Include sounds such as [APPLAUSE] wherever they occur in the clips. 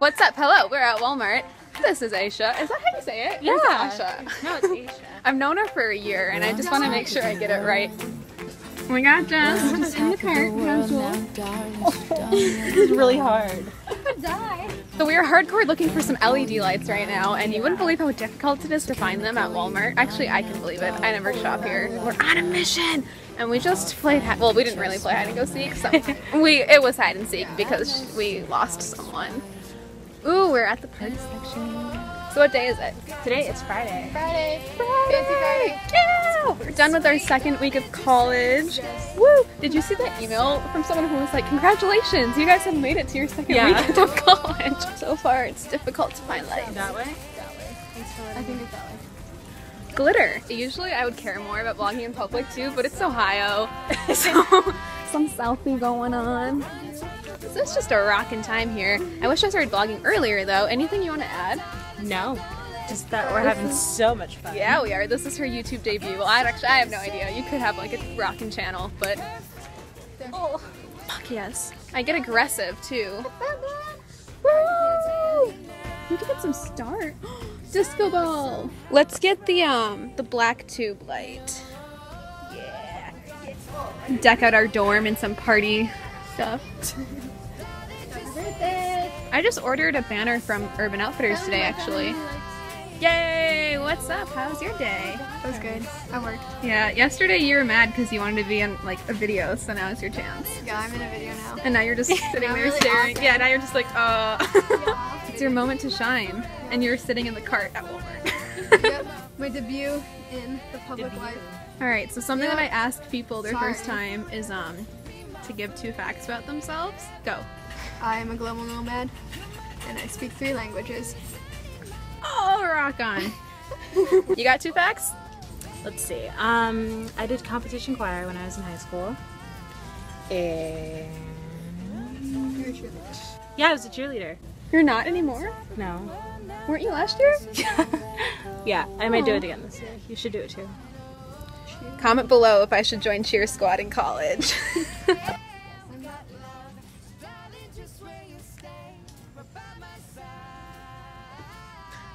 What's up? Hello, we're at Walmart. This is Aisha. Is that how you say it? Or is it Yeah. Asha? No, it's Aisha. [LAUGHS] I've known her for a year and I just want to make sure I get it right. Oh my god, Jess, just in the cart, casual. It's really hard. So we are hardcore looking for some LED lights right now, and you wouldn't believe how difficult it is to find them at Walmart. Actually, I can believe it. I never shop here. We're on a mission, and we just played. Well, we didn't really play hide and go seek. So [LAUGHS] we it was hide and seek because we lost someone. Ooh, we're at the party section. So what day is it? Today it's Friday. Friday. Friday. Fancy Friday. Yeah! We're done with our second week of college. Woo! Did you see that email from someone who was like, Congratulations, you guys have made it to your second Yeah. weekend of college. [LAUGHS] So far, it's difficult to find lights. That way? That way. Thanks for I think it's that way. Glitter. Usually, I would care more about vlogging in public too, but it's Ohio. [LAUGHS] so, some selfie going on. So it's just a rocking time here. I wish I started vlogging earlier though. Anything you want to add? No. Just that we're having so much fun. Yeah, we are. This is her YouTube debut. Well, I actually I have no idea. You could have like a rocking channel, but oh, fuck yes. I get aggressive too. Woo! You can get some start. [GASPS] Disco ball. Let's get the um the black tube light. Deck out our dorm in some party stuff. I just ordered a banner from Urban Outfitters today actually. Yay! What's up? How's your day? It was good. I worked. Yeah, yesterday you were mad because you wanted to be in like a video, so now is your chance. Yeah, I'm in a video now. And now you're just [LAUGHS] sitting there really staring. awesome. Yeah, now you're just like, uh. [LAUGHS] it's your moment to shine. And you're sitting in the cart at Walmart. yep. [LAUGHS] My debut in the public life. Alright, so something that I ask people their first time is um to give two facts about themselves. Go. I am a global nomad, and I speak three languages. Oh, rock on. [LAUGHS] you got two facts? Let's see. Um, I did competition choir when I was in high school. And You're a cheerleader. yeah, I was a cheerleader. You're not anymore? No. Weren't you last year? [LAUGHS] Yeah, I might do it again this year. You should do it too. Comment below if I should join cheer squad in college. [LAUGHS]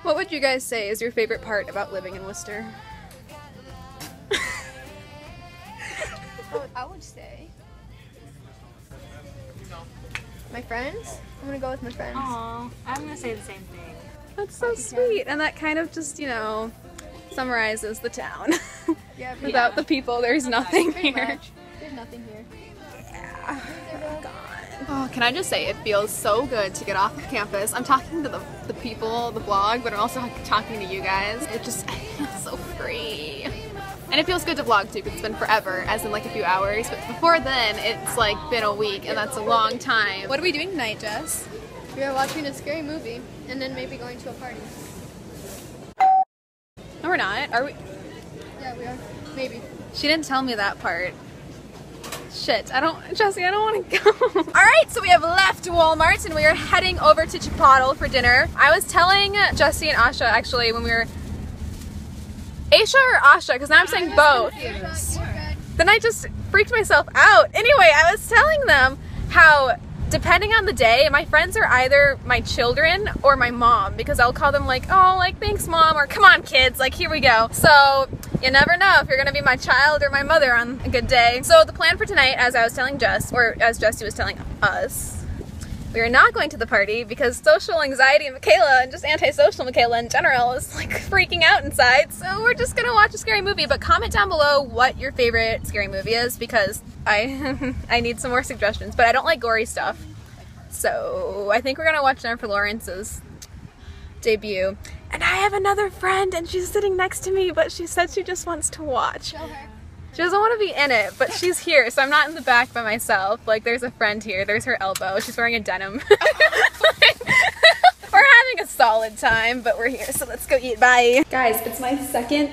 what would you guys say is your favorite part about living in Wooster? I would- say. My friends? I'm gonna go with my friends. Aw, I'm gonna say the same thing. That's so sweet, and that kind of just, you know, summarizes the town. [LAUGHS] Yeah, Without much. the people, there's nothing Pretty here. much. There's nothing here. Oh, can I just say it feels so good to get off campus. I'm talking to the, the people, the blog, but I'm also talking to you guys. It just [LAUGHS] feels so free. And it feels good to vlog too because it's been forever, as in like a few hours. But before then, it's like been a week, and that's a long time. What are we doing tonight, Jess? We are watching a scary movie, and then maybe going to a party. Are we? Yeah, we are. Maybe. She didn't tell me that part. Shit, I don't, Jesse, I don't want to [LAUGHS] go. All right, so we have left Walmart and we are heading over to Chipotle for dinner. I was telling Jesse and Asha actually when we were, Aisha or Asha, because now I'm saying both. Then I just freaked myself out. Anyway, I was telling them how depending on the day, my friends are either my children or my mom because I'll call them like, oh, like thanks mom, or come on kids, like here we go. So you never know if you're gonna be my child or my mother on a good day. So the plan for tonight, as I was telling Jess, or as Jesse was telling us, we are not going to the party because social anxiety and Makayla and just antisocial Makayla in general is like [LAUGHS] freaking out inside. So we're just gonna watch a scary movie. But comment down below what your favorite scary movie is because I [LAUGHS] I need some more suggestions. But I don't like gory stuff. So I think we're gonna watch Jennifer Lawrence's debut. And I have another friend and she's sitting next to me, but she said she just wants to watch. She doesn't want to be in it, but she's here, so I'm not in the back by myself. Like, there's a friend here. There's her elbow. She's wearing a denim. [LAUGHS] we're having a solid time, but we're here, so let's go eat. Bye. Guys, it's my second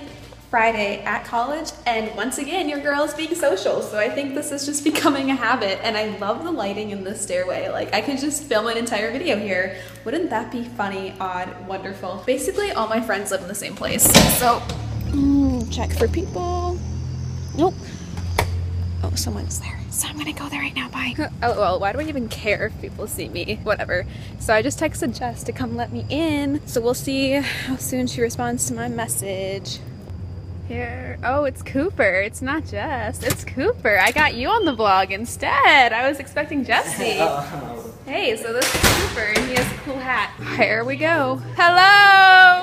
Friday at college, and once again, your girl is being social, so I think this is just [LAUGHS] becoming a habit, and I love the lighting in this stairway. Like, I could just film an entire video here. Wouldn't that be funny, odd, wonderful? Basically, all my friends live in the same place, so mm, check for people. Nope. Oh, someone's there. So I'm gonna go there right now, bye. [LAUGHS] oh well, why do I even care if people see me? Whatever. So I just texted Jess to come let me in. So we'll see how soon she responds to my message. Here. Oh, it's Cooper. It's not Jess. It's Cooper. I got you on the vlog instead. I was expecting Jesse. [LAUGHS] Hey, so this is Cooper and he has a cool hat. Here we go. Hello!